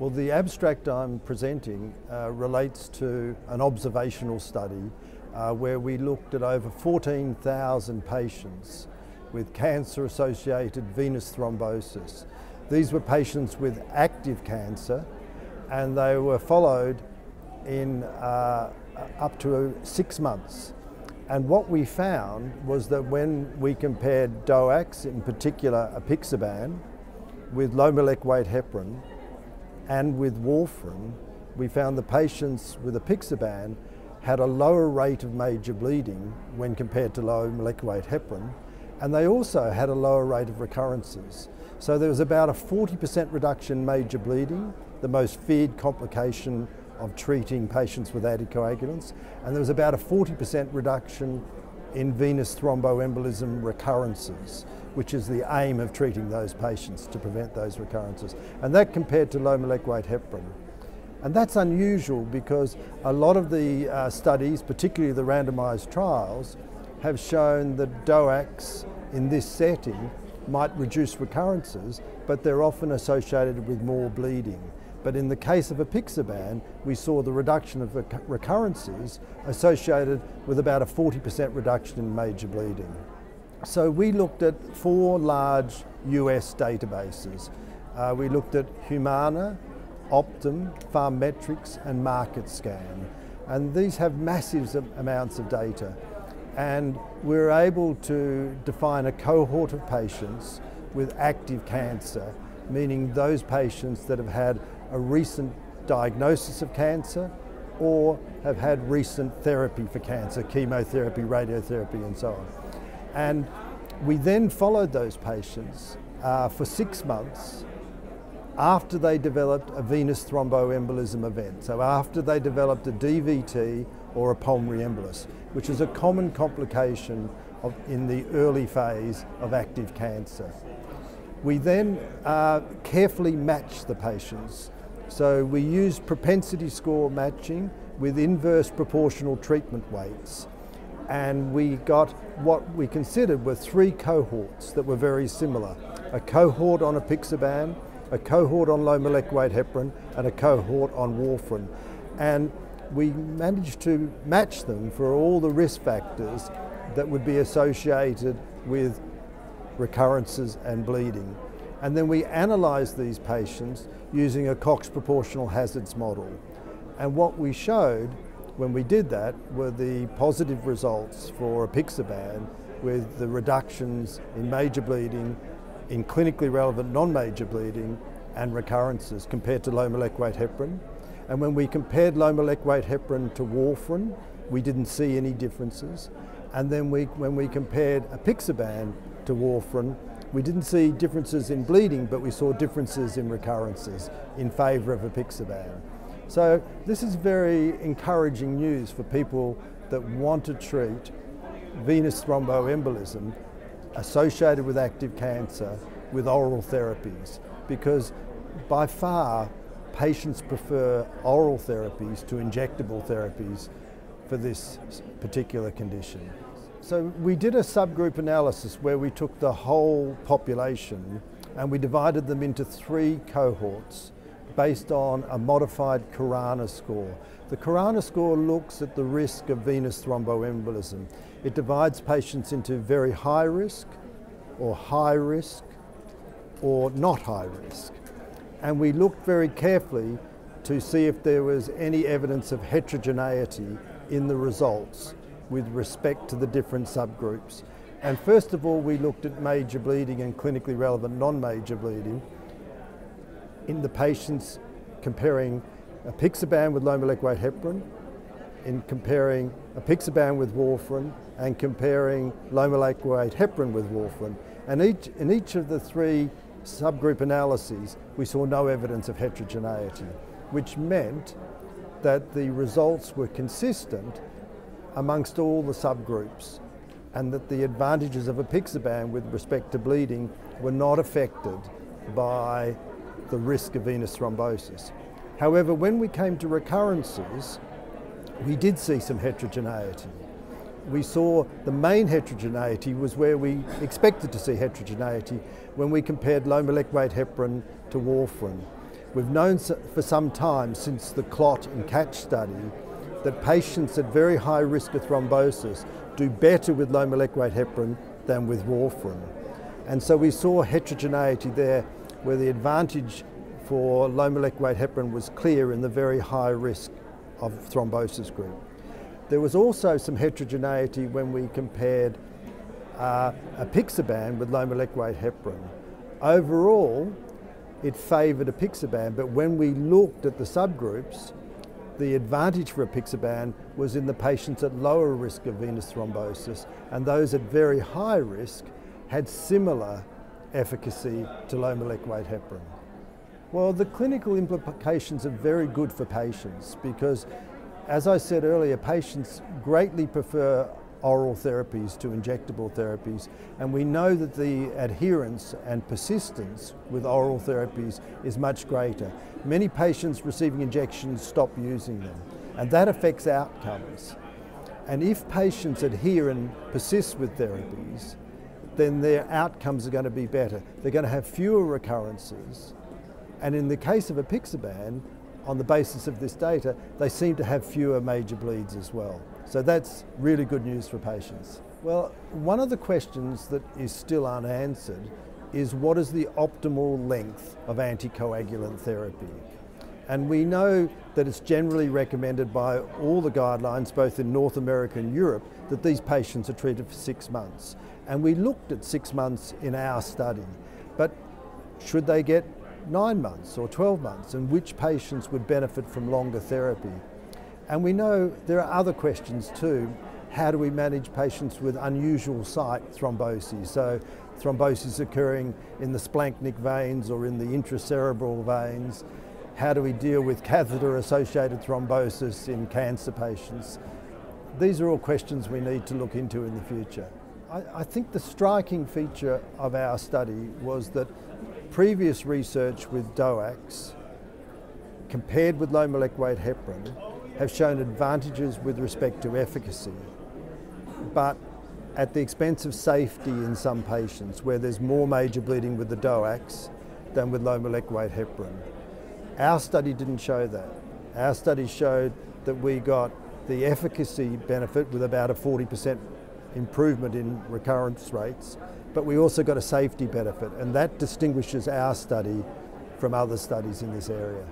Well, the abstract I'm presenting uh, relates to an observational study uh, where we looked at over 14,000 patients with cancer associated venous thrombosis. These were patients with active cancer and they were followed in uh, up to six months. And what we found was that when we compared DOACs, in particular apixaban, with low molecular weight heparin, and with warfarin, we found the patients with apixaban had a lower rate of major bleeding when compared to low molecular weight heparin, and they also had a lower rate of recurrences. So there was about a 40% reduction in major bleeding, the most feared complication of treating patients with anticoagulants, and there was about a 40% reduction in venous thromboembolism recurrences, which is the aim of treating those patients to prevent those recurrences. And that compared to low molecular weight heparin. And that's unusual because a lot of the uh, studies, particularly the randomized trials, have shown that DOACs in this setting might reduce recurrences, but they're often associated with more bleeding. But in the case of apixaban, we saw the reduction of recurrences associated with about a 40% reduction in major bleeding. So we looked at four large US databases. Uh, we looked at Humana, Optum, PharMetrics and MarketScan. And these have massive amounts of data. And we're able to define a cohort of patients with active cancer, meaning those patients that have had a recent diagnosis of cancer or have had recent therapy for cancer, chemotherapy, radiotherapy, and so on. And we then followed those patients uh, for six months after they developed a venous thromboembolism event. So after they developed a DVT or a pulmonary embolus, which is a common complication of, in the early phase of active cancer. We then uh, carefully matched the patients so we used propensity score matching with inverse proportional treatment weights. And we got what we considered were three cohorts that were very similar. A cohort on apixaban, a cohort on low molecular weight heparin, and a cohort on warfarin. And we managed to match them for all the risk factors that would be associated with recurrences and bleeding. And then we analysed these patients using a Cox proportional hazards model. And what we showed when we did that were the positive results for apixaban with the reductions in major bleeding, in clinically relevant non-major bleeding and recurrences compared to low molecular weight heparin. And when we compared low molecular weight heparin to warfarin, we didn't see any differences. And then we, when we compared apixaban to warfarin, we didn't see differences in bleeding, but we saw differences in recurrences in favour of apixaban. So this is very encouraging news for people that want to treat venous thromboembolism associated with active cancer with oral therapies because by far patients prefer oral therapies to injectable therapies for this particular condition. So we did a subgroup analysis where we took the whole population and we divided them into three cohorts based on a modified Khorana score. The Khorana score looks at the risk of venous thromboembolism. It divides patients into very high risk or high risk or not high risk. And we looked very carefully to see if there was any evidence of heterogeneity in the results with respect to the different subgroups. And first of all, we looked at major bleeding and clinically relevant non-major bleeding in the patients comparing a apixaban with low molecular weight heparin, in comparing a apixaban with warfarin, and comparing low molecular weight heparin with warfarin. And each, in each of the three subgroup analyses, we saw no evidence of heterogeneity, which meant that the results were consistent amongst all the subgroups and that the advantages of apixaban with respect to bleeding were not affected by the risk of venous thrombosis. However, when we came to recurrences, we did see some heterogeneity. We saw the main heterogeneity was where we expected to see heterogeneity when we compared low molecular weight heparin to warfarin. We've known for some time since the CLOT and CATCH study that patients at very high risk of thrombosis do better with low molecular weight heparin than with warfarin. And so we saw heterogeneity there where the advantage for low molecular weight heparin was clear in the very high risk of thrombosis group. There was also some heterogeneity when we compared uh, apixaban with low molecular weight heparin. Overall, it favoured apixaban, but when we looked at the subgroups, the advantage for apixaban was in the patients at lower risk of venous thrombosis, and those at very high risk had similar efficacy to low molecular weight heparin. Well, the clinical implications are very good for patients because, as I said earlier, patients greatly prefer oral therapies to injectable therapies, and we know that the adherence and persistence with oral therapies is much greater. Many patients receiving injections stop using them, and that affects outcomes. And if patients adhere and persist with therapies, then their outcomes are going to be better. They're going to have fewer recurrences. And in the case of apixaban, on the basis of this data, they seem to have fewer major bleeds as well. So that's really good news for patients. Well, one of the questions that is still unanswered is what is the optimal length of anticoagulant therapy? And we know that it's generally recommended by all the guidelines, both in North America and Europe, that these patients are treated for six months. And we looked at six months in our study. But should they get nine months or 12 months, and which patients would benefit from longer therapy. And we know there are other questions too. How do we manage patients with unusual site thrombosis? So thrombosis occurring in the splanchnic veins or in the intracerebral veins. How do we deal with catheter associated thrombosis in cancer patients? These are all questions we need to look into in the future. I, I think the striking feature of our study was that previous research with DOACs compared with low molecular weight heparin have shown advantages with respect to efficacy, but at the expense of safety in some patients where there's more major bleeding with the DOACs than with low molecular weight heparin. Our study didn't show that. Our study showed that we got the efficacy benefit with about a 40% improvement in recurrence rates, but we also got a safety benefit, and that distinguishes our study from other studies in this area.